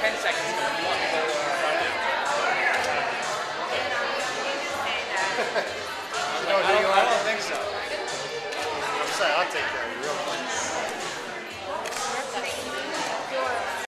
10 seconds ago. I don't, think so. I'm saying, I'll take care of you.